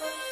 Bye.